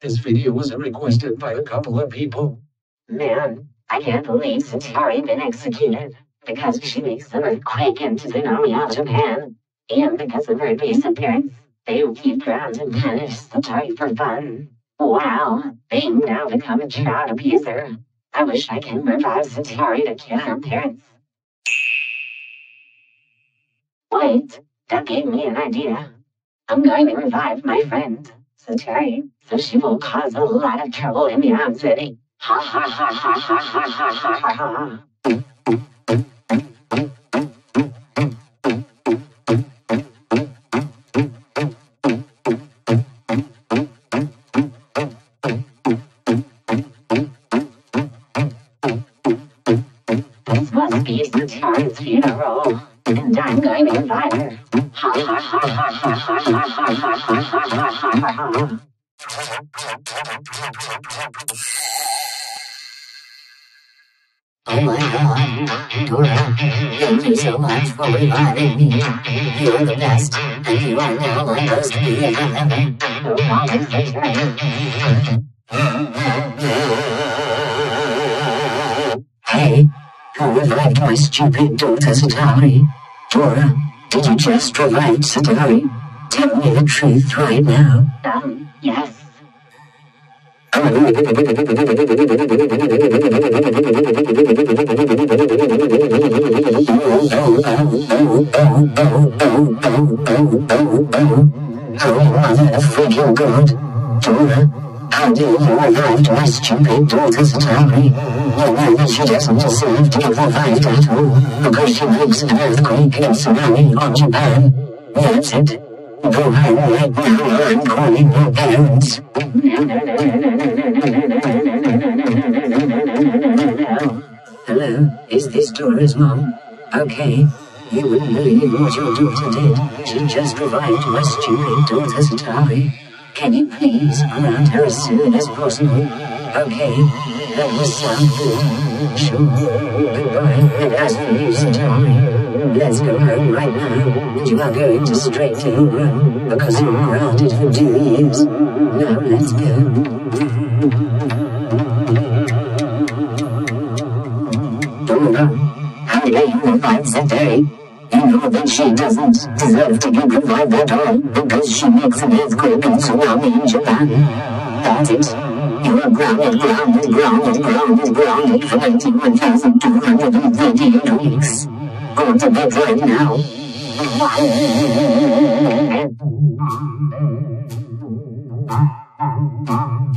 This video was requested by a couple of people. Man, I can't believe Satari been executed because she makes the earthquake and tsunami of Japan. And because of her base appearance, they keep around and punish Satari for fun. Wow, they now become a child abuser. I wish I can revive Satari to kill her parents. Wait, that gave me an idea. I'm going to revive my friend, Satari, so she will cause a lot of trouble in Meow City. Ha ha ha ha ha ha ha ha ha ha. This must be funeral, Thank you so much for reviving me. You are the best, and you are now my the beloved. Revived my stupid daughter Satari? Dora, did you just revive Satari? Tell me the truth right now. Um, yes. Oh, of freaking God. Dora, she doesn't at all, because she makes an earthquake and tsunami on Japan. That's it. Hello, is this Dora's mom? Okay. You wouldn't believe what your daughter did. She just revived my stupid daughter Satari. Can you please around her as soon as possible? Okay, that will sound good. Sure. Goodbye, and as for you, Satari, let's go home right now. And you are going to straight to your room because you were grounded for two years. Now let's go. Dora, how dare you revive Satari? She doesn't deserve to be at all because she makes an earthquake and tsunami in Japan. That's it. You are grounded, grounded, grounded, grounded, grounded for 91,238 weeks. Go to bed right now.